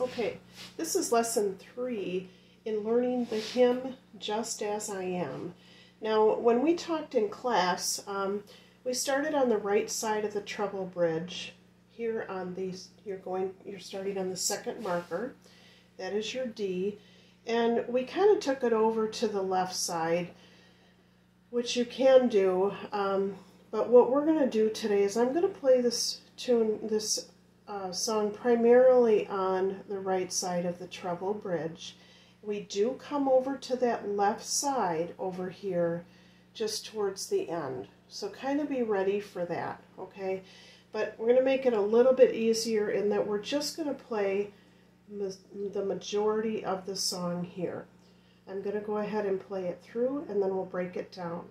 Okay, this is lesson three in learning the hymn Just As I Am. Now, when we talked in class, um, we started on the right side of the treble bridge. Here on these, you're going, you're starting on the second marker. That is your D. And we kind of took it over to the left side, which you can do. Um, but what we're going to do today is I'm going to play this tune, this uh, sung primarily on the right side of the treble bridge. We do come over to that left side over here just towards the end. So kind of be ready for that, okay? But we're going to make it a little bit easier in that we're just going to play the majority of the song here. I'm going to go ahead and play it through and then we'll break it down.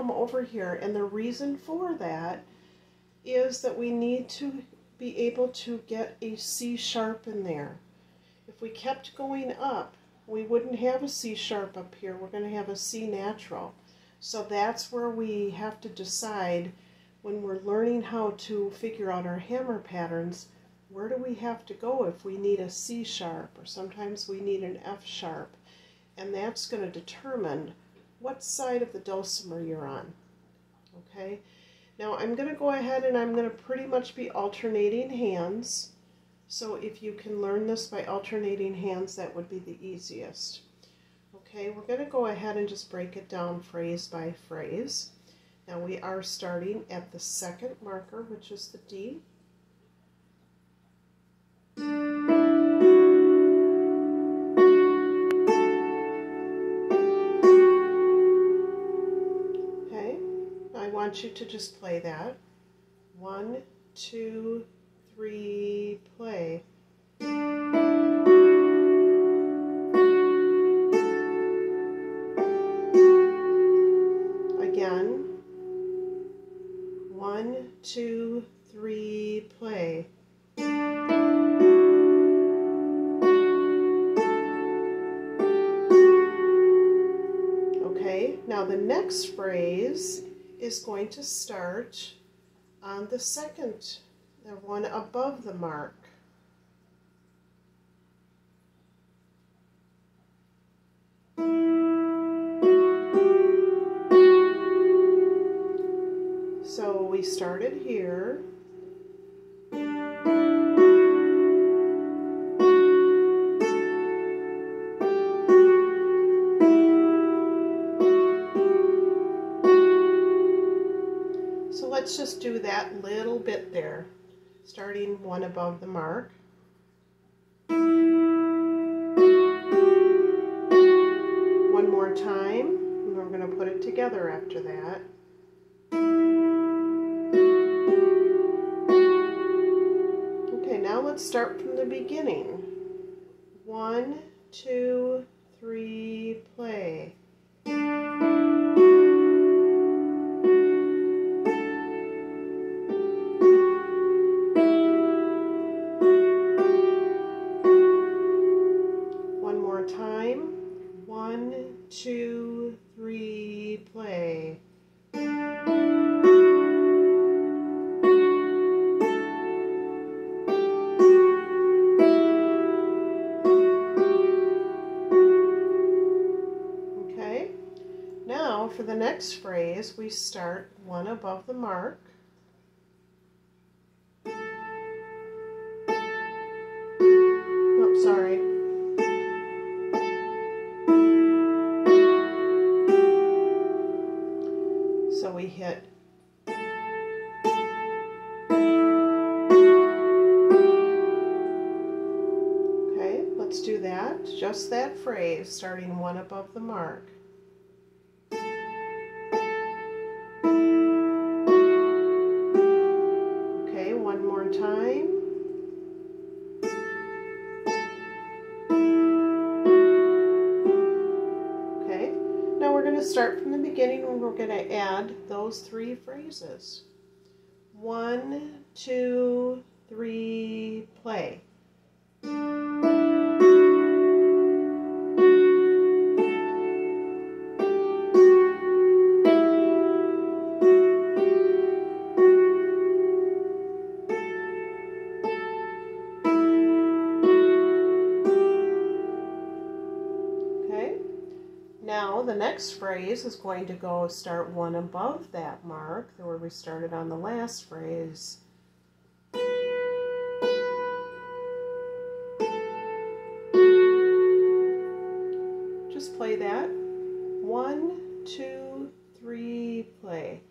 Come over here. And the reason for that is that we need to be able to get a C sharp in there. If we kept going up, we wouldn't have a C sharp up here. We're going to have a C natural. So that's where we have to decide when we're learning how to figure out our hammer patterns, where do we have to go if we need a C sharp or sometimes we need an F sharp. And that's going to determine what side of the dulcimer you're on. Okay, now I'm going to go ahead and I'm going to pretty much be alternating hands. So if you can learn this by alternating hands, that would be the easiest. Okay, we're going to go ahead and just break it down phrase by phrase. Now we are starting at the second marker, which is the D. want you to just play that. One, two, three, play. Again. One, two, three, play. Okay, now the next phrase is going to start on the second, the one above the mark. Bit there, starting one above the mark. One more time, and we're going to put it together after that. Okay, now let's start from the beginning. One, two, three, for the next phrase, we start one above the mark. Phrase, starting one above the mark. Okay, one more time. Okay, now we're going to start from the beginning and we're going to add those three phrases. One, two, three, play. Next phrase is going to go start one above that mark where we started on the last phrase. Just play that. One, two, three, play.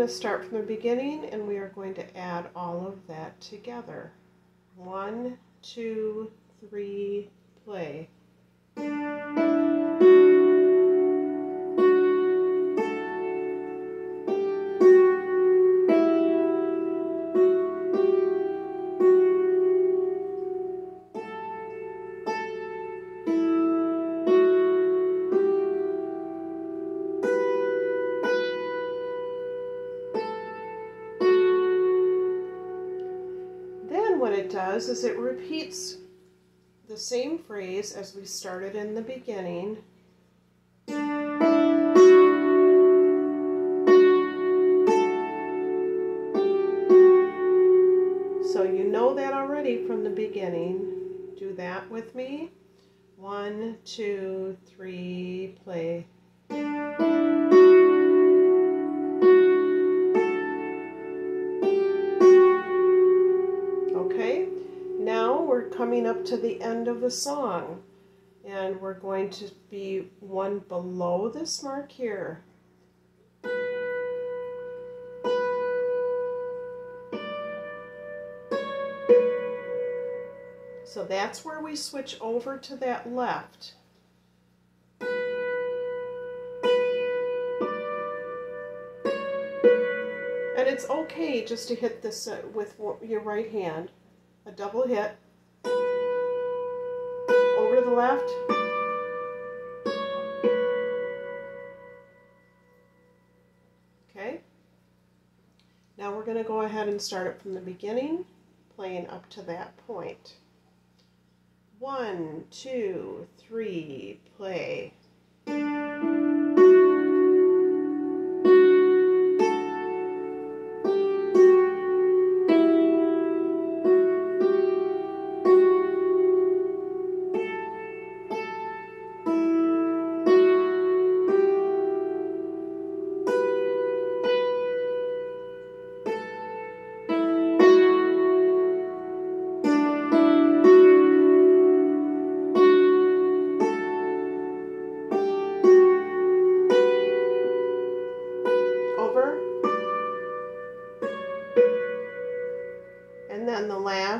Going to start from the beginning and we are going to add all of that together. One, two, three, play. Is it repeats the same phrase as we started in the beginning. The song and we're going to be one below this mark here. So that's where we switch over to that left. And it's okay just to hit this uh, with your right hand. A double hit. Over to the left. Okay. Now we're going to go ahead and start it from the beginning, playing up to that point. One, two, three, play.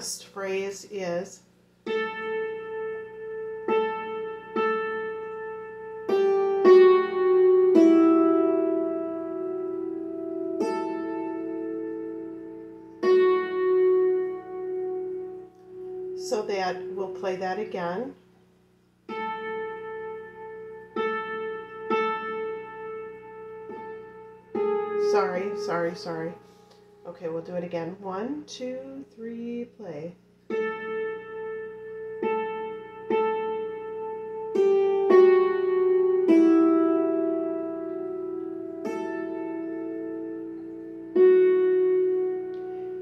Last phrase is so that we'll play that again. Sorry, sorry, sorry. Okay, we'll do it again. One, two, three, play.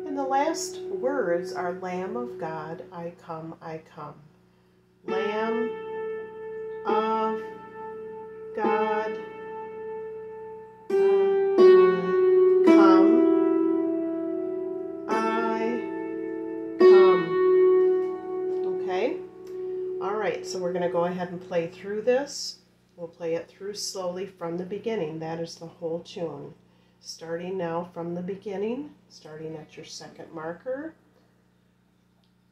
And the last words are Lamb of God, I come, I come. Lamb of God. We're going to go ahead and play through this. We'll play it through slowly from the beginning. That is the whole tune. starting now from the beginning, starting at your second marker.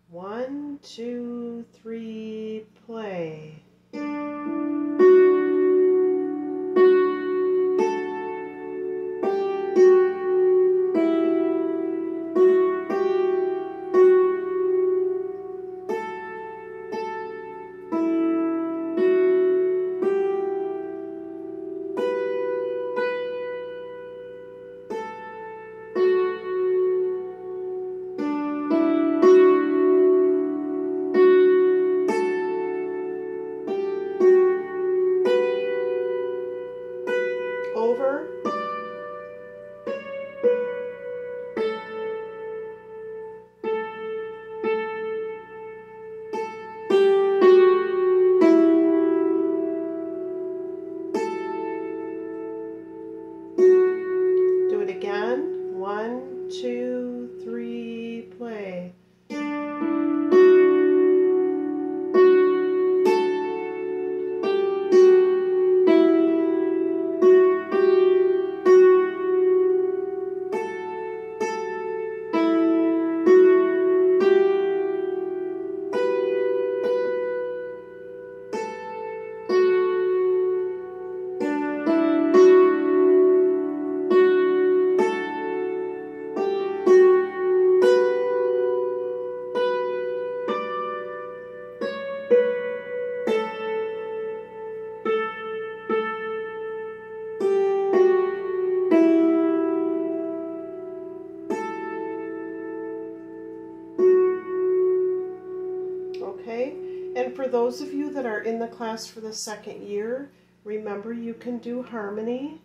One, two, three, play. For those of you that are in the class for the second year, remember you can do harmony.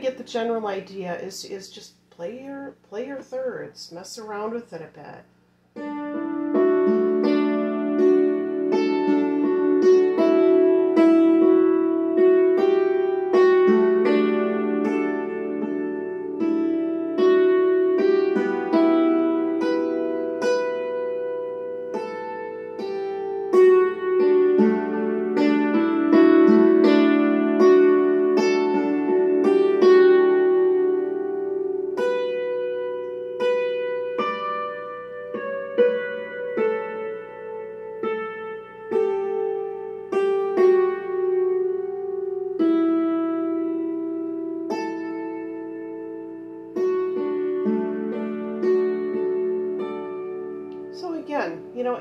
Get the general idea. Is is just play your play your thirds, mess around with it a bit.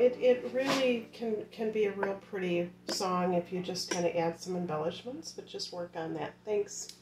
It, it really can can be a real pretty song if you just kind of add some embellishments, but just work on that. Thanks.